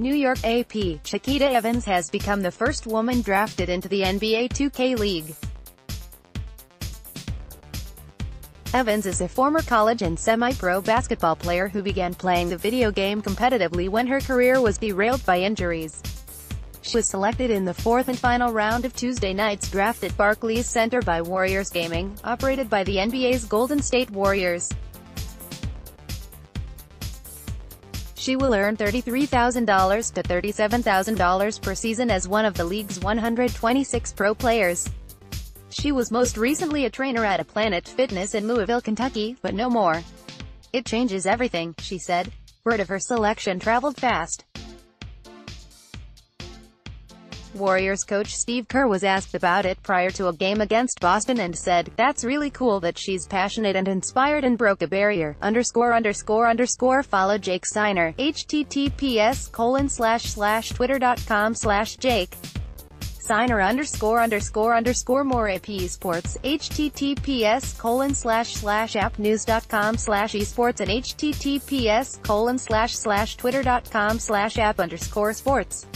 New York AP, Chiquita Evans has become the first woman drafted into the NBA 2K League. Evans is a former college and semi-pro basketball player who began playing the video game competitively when her career was derailed by injuries. She was selected in the fourth and final round of Tuesday night's draft at Barclays Center by Warriors Gaming, operated by the NBA's Golden State Warriors. She will earn $33,000 to $37,000 per season as one of the league's 126 pro players. She was most recently a trainer at a Planet Fitness in Louisville, Kentucky, but no more. It changes everything, she said. Word of her selection traveled fast. Warriors coach Steve Kerr was asked about it prior to a game against Boston and said, That's really cool that she's passionate and inspired and broke a barrier. Underscore underscore underscore follow Jake Seiner. https colon slash slash twitter.com slash Jake. Seiner underscore underscore underscore more AP Sports, https colon slash slash apnews.com slash esports and https colon slash slash twitter.com slash app underscore sports.